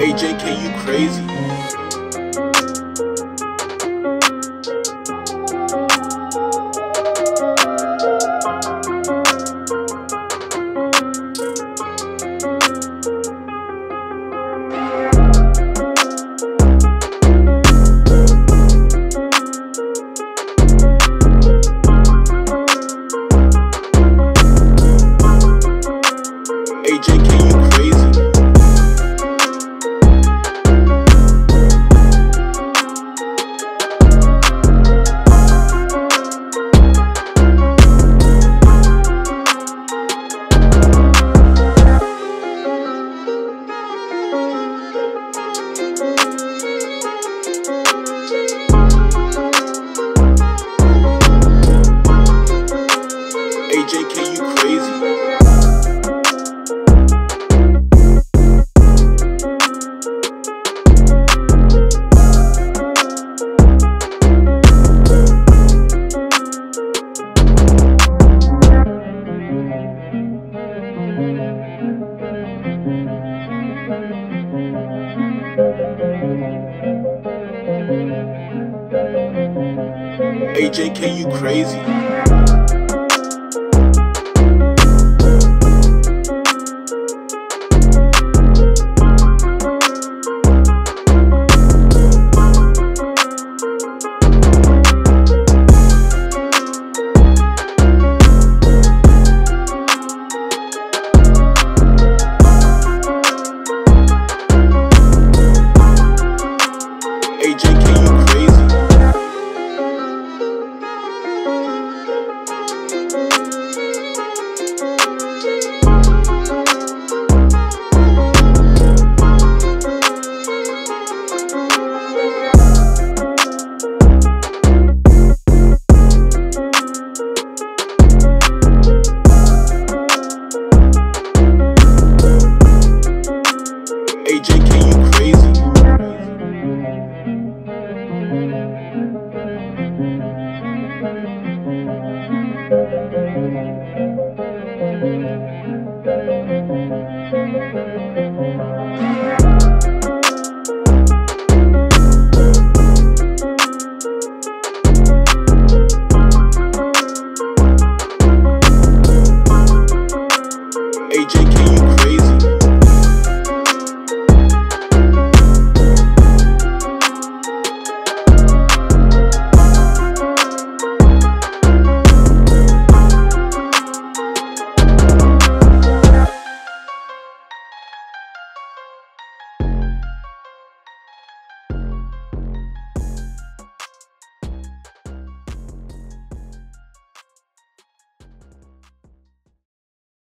AJK, you crazy. AJK, you crazy.